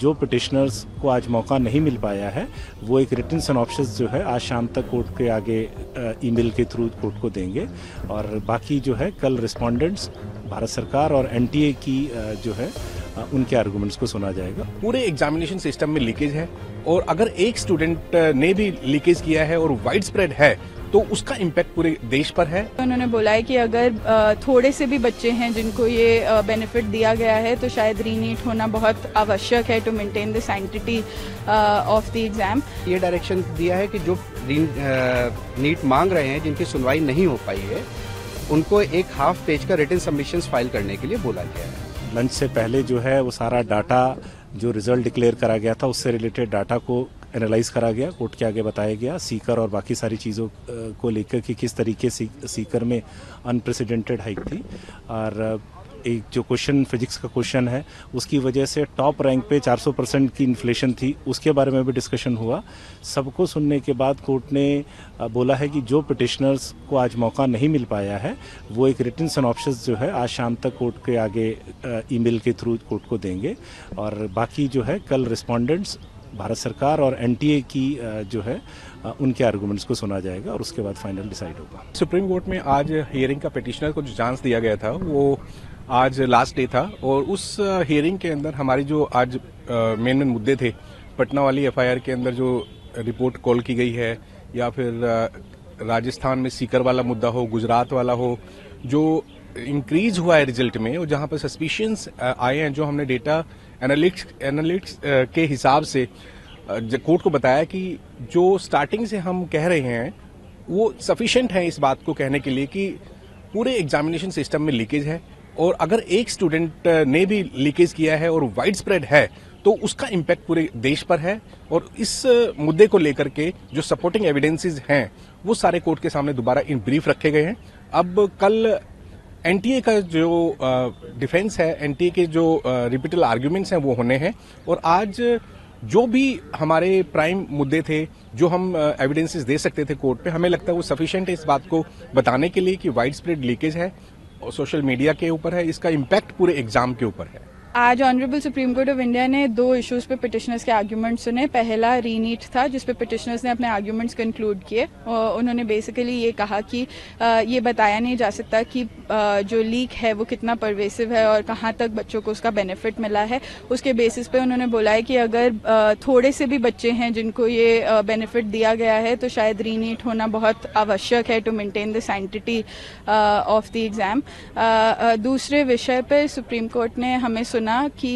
जो पिटिशनर्स को आज मौका नहीं मिल पाया है, वो एक रिटर्न सनऑप्शन जो है, आज शाम तक कोर्ट के आगे ईमेल के थ्रू कोर्ट को देंगे। और बाकी जो है, कल रिस्पॉन्डेंट्स भारत सरकार और एनटीए की जो है उनके आर्गूमेंट्स को सुना जाएगा। पूरे एग्जामिनेशन सिस्टम में लीकेज है और अगर एक स्टूडेंट ने भी लीकेज किया है और वाइड स्प्रेड है तो उसका इम्पैक्ट पूरे देश पर है। उन्होंने बोला है कि अगर थोड़े से भी बच्चे हैं जिनको ये बेनिफिट दिया गया है तो शायद रीनीट होना बहुत आवश्यक है to maintain the sanctity of the exam ये डायरेक्शन दिया है कि जो नीट मांग रहे हैं जिनकी सुनवाई नहीं हो पाई है उनको एक हाफ़ पेज का रिटर्न सबमिशन फ़ाइल करने के लिए बोला गया है। लंच से पहले जो है वो सारा डाटा जो रिज़ल्ट डिक्लेयर करा गया था, उससे रिलेटेड डाटा को एनालाइज करा गया, कोर्ट के आगे बताया गया, सीकर और बाकी सारी चीज़ों को लेकर कि किस तरीके से, सीकर में अनप्रेसिडेंटेड हाइक थी। और एक जो क्वेश्चन फिजिक्स का क्वेश्चन है, उसकी वजह से टॉप रैंक पे 400 परसेंट की इन्फ्लेशन थी, उसके बारे में भी डिस्कशन हुआ। सबको सुनने के बाद कोर्ट ने बोला है कि जो पिटिशनर्स को आज मौका नहीं मिल पाया है, वो एक रिटर्न सनऑप्शन जो है, आज शाम तक कोर्ट के आगे ईमेल के थ्रू कोर्ट को देंगे। और बाकी जो है, कल रिस्पॉन्डेंट्स भारत सरकार और एनटीए की जो है उनके आर्गूमेंट्स को सुना जाएगा और उसके बाद फाइनल डिसाइड होगा। सुप्रीम कोर्ट में आज हियरिंग का पिटिशनर को जो चांस दिया गया था, वो आज लास्ट डे था और उस हियरिंग के अंदर हमारी जो आज मेन मेन मुद्दे थे, पटना वाली एफआईआर के अंदर जो रिपोर्ट कॉल की गई है, या फिर राजस्थान में सीकर वाला मुद्दा हो, गुजरात वाला हो, जो इंक्रीज हुआ है रिज़ल्ट में, और जहाँ पर सस्पिशंस आए हैं, जो हमने डेटा एनालिटिक्स एनालिटिक्स के हिसाब से कोर्ट को बताया कि जो स्टार्टिंग से हम कह रहे हैं, वो सफिशियंट है इस बात को कहने के लिए कि पूरे एग्जामिनेशन सिस्टम में लीकेज है और अगर एक स्टूडेंट ने भी लीकेज किया है और वाइड स्प्रेड है तो उसका इम्पैक्ट पूरे देश पर है और इस मुद्दे को लेकर के जो सपोर्टिंग एविडेंसेस हैं, वो सारे कोर्ट के सामने दोबारा इन ब्रीफ रखे गए हैं। अब कल एनटीए का जो डिफेंस है एनटीए के जो रिपीटल आर्ग्यूमेंट्स हैं, वो होने हैं और आज जो भी हमारे प्राइम मुद्दे थे, जो हम एविडेंसेस दे सकते थे कोर्ट पे, हमें लगता है वो सफिशिएंट है इस बात को बताने के लिए कि वाइड स्प्रेड लीकेज है। सोशल मीडिया के ऊपर है इसका इम्पैक्ट पूरे एग्ज़ाम के ऊपर है। आज honourable supreme court of India ने दो इश्यूज़ पे पिटिशनर्स के आर्ग्यूमेंट्स सुने। पहला रीनीट था जिसपे पिटिशनर्स ने अपने आर्ग्यूमेंट्स कंक्लूड किए। उन्होंने बेसिकली ये कहा कि ये बताया नहीं जा सकता कि जो लीक है वो कितना परवेसिव है और कहाँ तक बच्चों को उसका बेनिफिट मिला है। उसके बेसिस पे उन्होंने बोला है कि अगर थोड़े से भी बच्चे हैं जिनको ये बेनिफिट दिया गया है तो शायद रीनीट होना बहुत आवश्यक है to maintain the sanctity of the exam दूसरे विषय पर सुप्रीम कोर्ट ने हमें सुना कि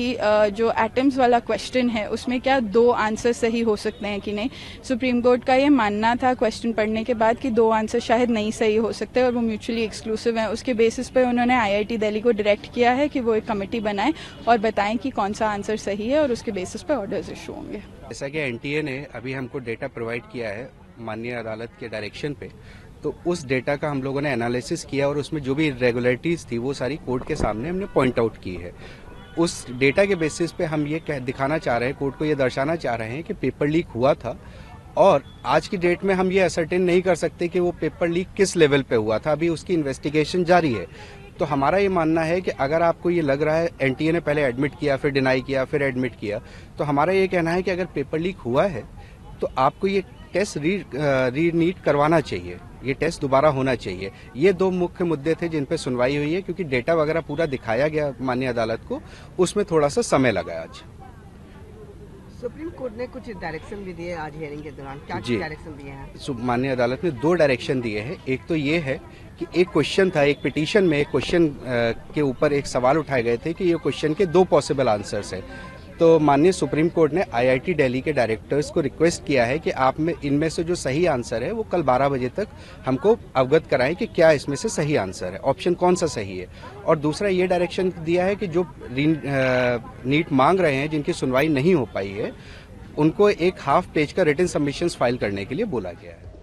जो एटम्स वाला क्वेश्चन है, उसमें क्या दो आंसर सही हो सकते हैं कि नहीं? सुप्रीम कोर्ट का ये मानना था क्वेश्चन पढ़ने के बाद कि दो आंसर शायद नहीं सही हो सकते और वो म्यूचुअली एक्सक्लूसिव हैं। उसके बेसिस पे उन्होंने आईआईटी दिल्ली को डायरेक्ट किया है कि वो एक कमेटी बनाए और बताएँ कि कौन सा आंसर सही है और उसके बेसिस पे ऑर्डर्स इशू होंगे। जैसा कि एनटीए ने अभी हमको डेटा प्रोवाइड किया है माननीय अदालत के डायरेक्शन पे तो उस डेटा का हम लोगों ने एनालिसिस किया और उसमें जो भी इरेगुलरिटीज थी, वो सारी कोर्ट के सामने हमने पॉइंट आउट की है। उस डेटा के बेसिस पे हम ये कह, दिखाना चाह रहे हैं, कोर्ट को ये दर्शाना चाह रहे हैं कि पेपर लीक हुआ था और आज की डेट में हम ये असरटेन नहीं कर सकते कि वो पेपर लीक किस लेवल पे हुआ था। अभी उसकी इन्वेस्टिगेशन जारी है। तो हमारा ये मानना है कि अगर आपको ये लग रहा है एनटीए ने पहले एडमिट किया, फिर डिनाई किया, फिर एडमिट किया तो हमारा ये कहना है कि अगर पेपर लीक हुआ है तो आपको ये टेस्ट री री नीट करवाना चाहिए। ये टेस्ट दोबारा होना चाहिए। ये दो मुख्य मुद्दे थे जिन पे सुनवाई हुई है क्योंकि डेटा वगैरह पूरा दिखाया गया मान्य अदालत को उसमें थोड़ा सा समय लगा आज। सुप्रीम कोर्ट ने कुछ डायरेक्शन भी दिए आज हियरिंग के दौरान। क्या डायरेक्शन दिए हैं? माननीय अदालत ने दो डायरेक्शन दिए हैं। एक तो ये है कि एक क्वेश्चन था एक पिटीशन में एक क्वेश्चन के ऊपर एक सवाल उठाए गए थे कि ये क्वेश्चन के दो पॉसिबल आंसर्स हैं। तो माननीय सुप्रीम कोर्ट ने आईआईटी दिल्ली के डायरेक्टर्स को रिक्वेस्ट किया है कि आप में, इनमें से जो सही आंसर है, वो कल 12 बजे तक हमको अवगत कराएँ कि क्या इसमें से सही आंसर है। ऑप्शन कौन सा सही है? और दूसरा ये डायरेक्शन दिया है कि जो नीट मांग रहे हैं, जिनकी सुनवाई नहीं हो पाई है, उनको एक हाफ़ पेज का रिटर्न सबमिशन फ़ाइल करने के लिए बोला गया है।